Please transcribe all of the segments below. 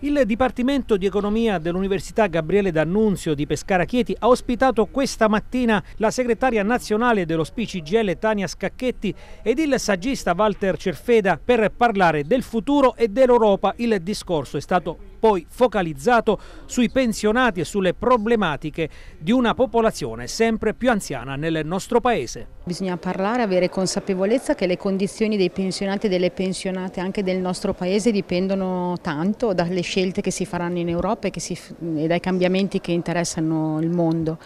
Il Dipartimento di Economia dell'Università Gabriele D'Annunzio di Pescara Chieti ha ospitato questa mattina la segretaria nazionale dello SPCGL Tania Scacchetti ed il saggista Walter Cerfeda per parlare del futuro e dell'Europa. Il discorso è stato poi focalizzato sui pensionati e sulle problematiche di una popolazione sempre più anziana nel nostro paese. Bisogna parlare, avere consapevolezza che le condizioni dei pensionati e delle pensionate anche del nostro paese dipendono tanto dalle scelte che si faranno in Europa e, si, e dai cambiamenti che interessano il mondo.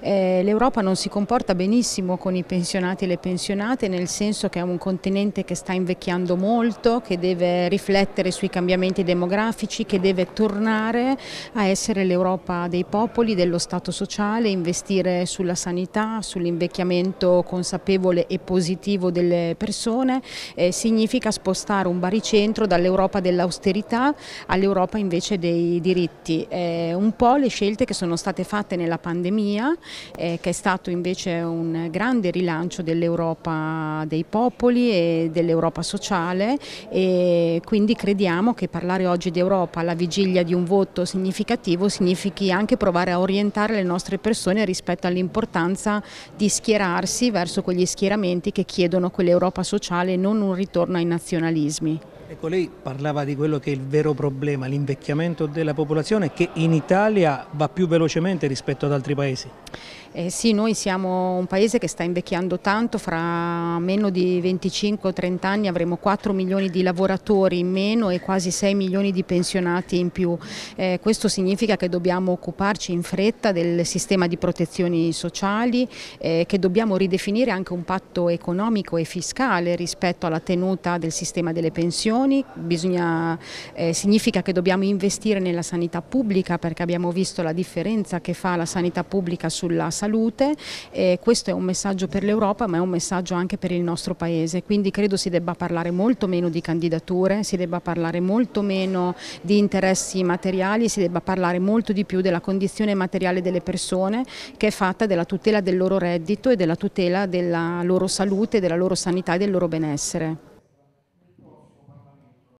Eh, L'Europa non si comporta benissimo con i pensionati e le pensionate nel senso che è un continente che sta invecchiando molto, che deve riflettere sui cambiamenti demografici, che deve tornare a essere l'Europa dei popoli, dello Stato sociale, investire sulla sanità, sull'invecchiamento consapevole e positivo delle persone, eh, significa spostare un baricentro dall'Europa dell'austerità all'Europa l'Europa invece dei diritti. Eh, un po' le scelte che sono state fatte nella pandemia, eh, che è stato invece un grande rilancio dell'Europa dei popoli e dell'Europa sociale e quindi crediamo che parlare oggi di Europa alla vigilia di un voto significativo significhi anche provare a orientare le nostre persone rispetto all'importanza di schierarsi verso quegli schieramenti che chiedono quell'Europa sociale e non un ritorno ai nazionalismi. Ecco, lei parlava di quello che è il vero problema, l'invecchiamento della popolazione che in Italia va più velocemente rispetto ad altri paesi. Eh sì, noi siamo un paese che sta invecchiando tanto, fra meno di 25-30 anni avremo 4 milioni di lavoratori in meno e quasi 6 milioni di pensionati in più. Eh, questo significa che dobbiamo occuparci in fretta del sistema di protezioni sociali, eh, che dobbiamo ridefinire anche un patto economico e fiscale rispetto alla tenuta del sistema delle pensioni, Bisogna, eh, significa che dobbiamo investire nella sanità pubblica perché abbiamo visto la differenza che fa la sanità pubblica sulla salute e questo è un messaggio per l'Europa ma è un messaggio anche per il nostro Paese, quindi credo si debba parlare molto meno di candidature, si debba parlare molto meno di interessi materiali, si debba parlare molto di più della condizione materiale delle persone che è fatta della tutela del loro reddito e della tutela della loro salute, della loro sanità e del loro benessere.